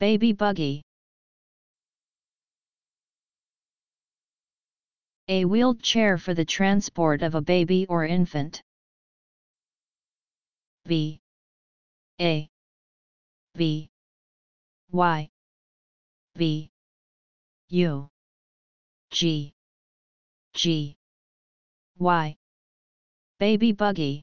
Baby buggy. A wheeled chair for the transport of a baby or infant. V. A. V. Y. V. U. G. G. Y. Baby buggy.